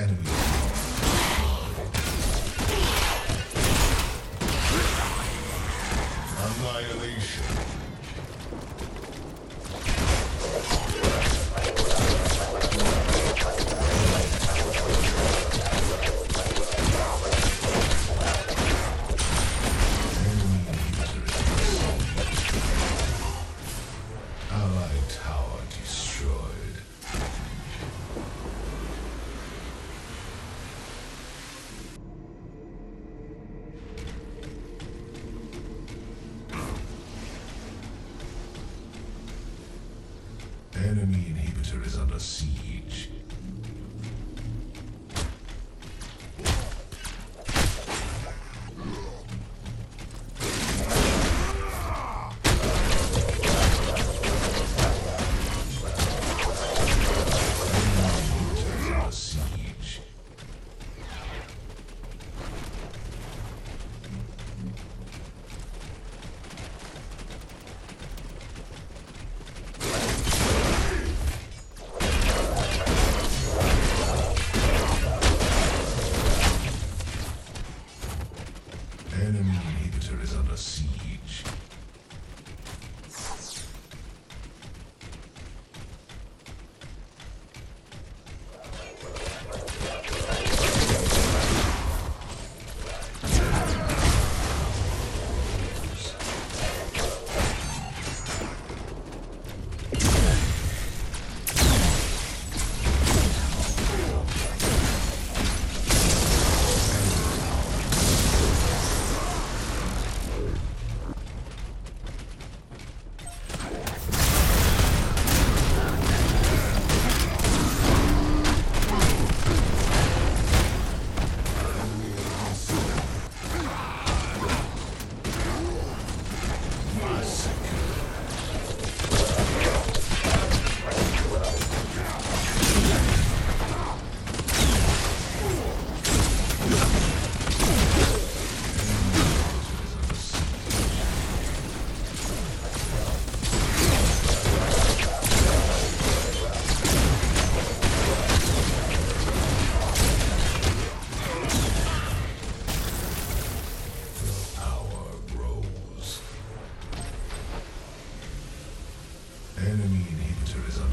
enemy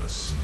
Siege.